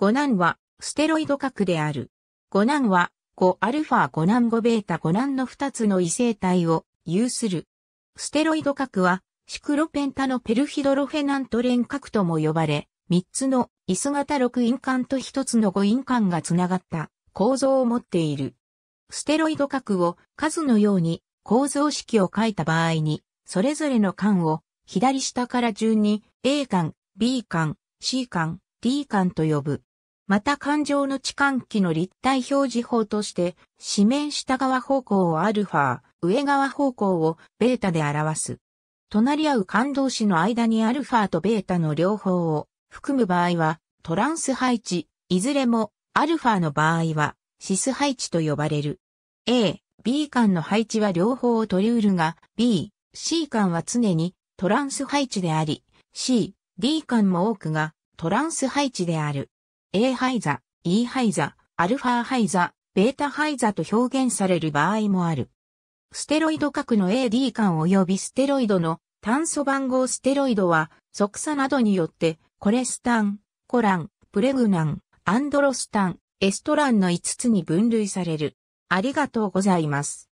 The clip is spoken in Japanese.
5難はステロイド核である。5難は 5α、5難5ベータ、5難の2つの異性体を有する。ステロイド核はシクロペンタのペルヒドロフェナント連核とも呼ばれ、3つのイス型6陰管と1つの5陰管がつながった構造を持っている。ステロイド核を数のように構造式を書いた場合に、それぞれの管を左下から順に A 管、B 管、C 管、D 管と呼ぶ。また環状の置換機の立体表示法として、四面下側方向をアルファ、上側方向をベータで表す。隣り合う感同士の間にアルファとベータの両方を含む場合はトランス配置、いずれもアルファの場合はシス配置と呼ばれる。A、B 間の配置は両方を取り得るが B、C 間は常にトランス配置であり C、D 間も多くがトランス配置である。A ハイザ、E ハイザ、アルファハイザ、ベータハイザと表現される場合もある。ステロイド核の AD 間及びステロイドの炭素番号ステロイドは、側差などによって、コレスタン、コラン、プレグナン、アンドロスタン、エストランの5つに分類される。ありがとうございます。